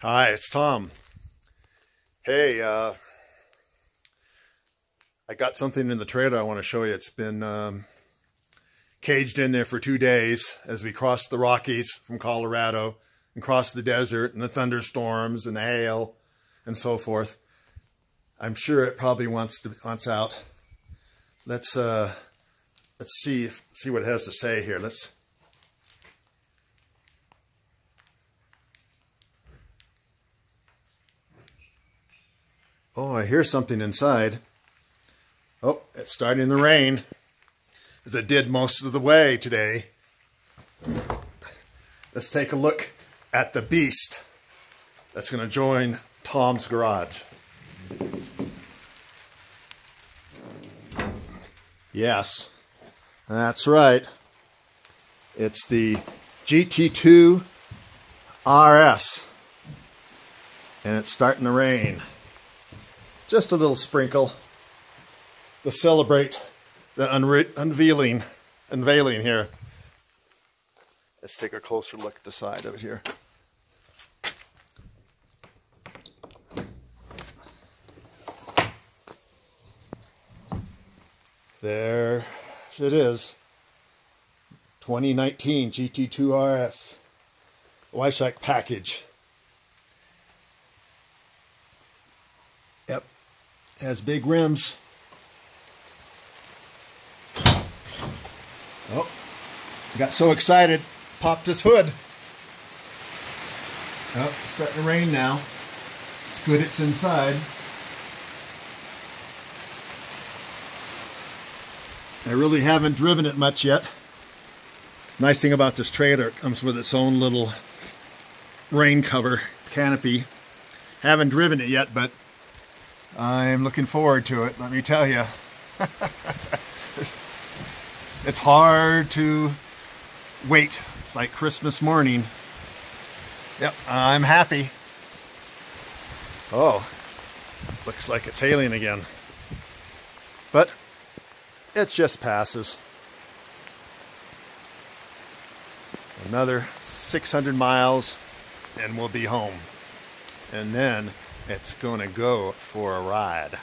Hi, it's Tom. Hey, uh, I got something in the trailer I want to show you. It's been um, caged in there for two days as we crossed the Rockies from Colorado and crossed the desert and the thunderstorms and the hail and so forth. I'm sure it probably wants to wants out. Let's uh, let's see see what it has to say here. Let's Oh, I hear something inside. Oh, it's starting to rain, as it did most of the way today. Let's take a look at the beast that's going to join Tom's garage. Yes, that's right. It's the GT2 RS, and it's starting to rain just a little sprinkle to celebrate the unveiling, unveiling here. Let's take a closer look at the side of it here. There it is. 2019 GT2 RS Weissach package. Has big rims. Oh, got so excited, popped his hood. Oh, it's starting to rain now. It's good it's inside. I really haven't driven it much yet. Nice thing about this trailer, it comes with its own little rain cover canopy. Haven't driven it yet, but I'm looking forward to it, let me tell you. it's hard to wait It's like Christmas morning. Yep, I'm happy. Oh, looks like it's hailing again. But it just passes. Another 600 miles and we'll be home. And then it's going to go for a ride.